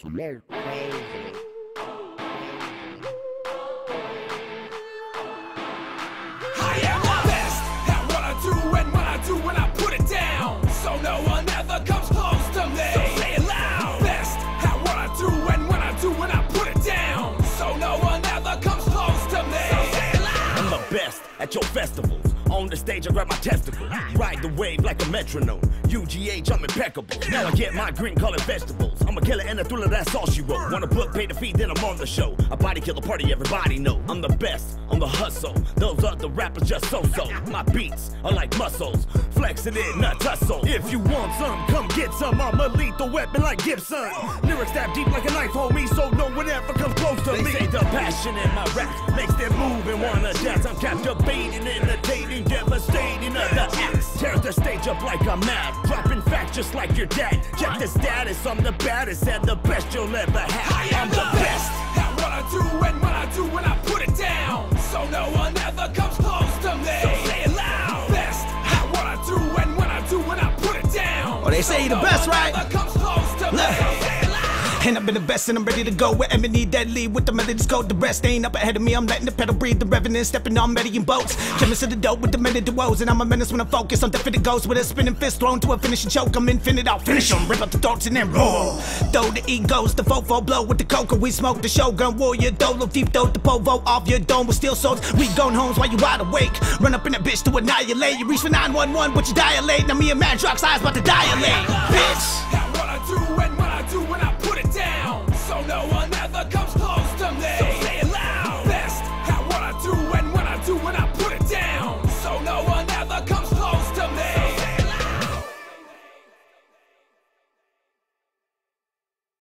Crazy. I am the best at what I do and what I do when I put it down. So no one ever comes close to me. So say it loud. Best at what I do and when I do when I put it down. So no one ever comes close to me. So say it loud. I'm the best at your festivals. On the stage, I grab my testicles. Ride the wave like a metronome. UGH, I'm impeccable. Now I get my green colored vegetables. I'm a killer and a thriller, that's all she wrote. Want a book, pay the fee, then I'm on the show. A body killer party, everybody know. I'm the best on the hustle. Those other rappers just so so. My beats are like muscles. Flexing it, not tussle. If you want some, come get some. I'm a lethal weapon like Gibson. Lyrics stab deep like a knife, homie, so passion in my rap makes them move and wanna dance. I'm captivating, imitating, devastating other acts. Tear the stage up like I'm mad. Dropping facts just like your dad. Check the status, I'm the baddest and the best you'll ever I have. am I'm the best. at what I do and what I do when I put it down. So no one ever comes close to me. So say it loud. Best at what I do and when I do when I put it down. Oh, they say you the no best, right? ever comes close to me. Look. And I've been the best and I'm ready to go where Emily deadly with the melodies go. The rest ain't up ahead of me. I'm letting the pedal breathe, the revenant stepping on Median boats. Chemist of the dope with the minute duos. And I'm a menace when I focus on definite ghosts with a spinning fist thrown to a finishing choke. I'm infinite, I'll finish them. Rip out the throats and then roar. Though the egos, the fofo blow with the coca. We smoke the shogun warrior. Dolo deep throat the povo off your dome with steel swords. We going homes while you wide awake. Run up in that bitch to annihilate. You reach for 911, but you dilate. Now me and Madrox eyes about to dilate. Bitch.